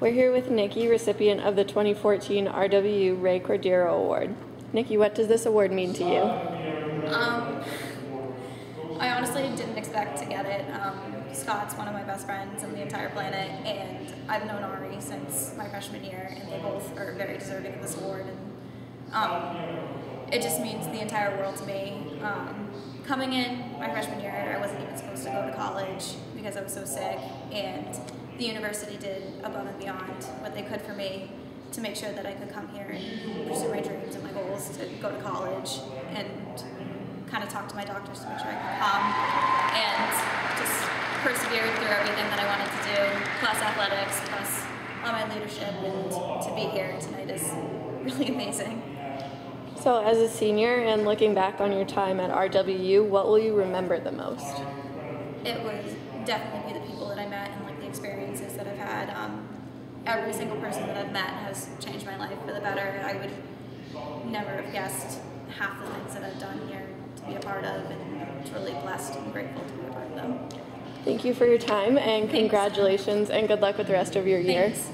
We're here with Nikki, recipient of the 2014 RWU Ray Cordeiro Award. Nikki, what does this award mean to you? Um, I honestly didn't expect to get it. Um, Scott's one of my best friends on the entire planet, and I've known Ari since my freshman year, and they both are very deserving of this award. And um, it just means the entire world to me. Um, coming in my freshman year, I wasn't even supposed to go to college because I was so sick, and the university did above and beyond what they could for me to make sure that I could come here and pursue my dreams and my goals to go to college and kind of talk to my doctors to make sure I could come and just persevere through everything that I wanted to do, plus athletics, plus all my leadership, and to be here tonight is really amazing. So, as a senior and looking back on your time at RWU, what will you remember the most? It would definitely be the people that I met and like the experiences that I've had. Um, every single person that I've met has changed my life for the better. I would never have guessed half the things that I've done here to be a part of, and I'm truly blessed and grateful to be a part of them. Thank you for your time and Thanks. congratulations and good luck with the rest of your year. Thanks.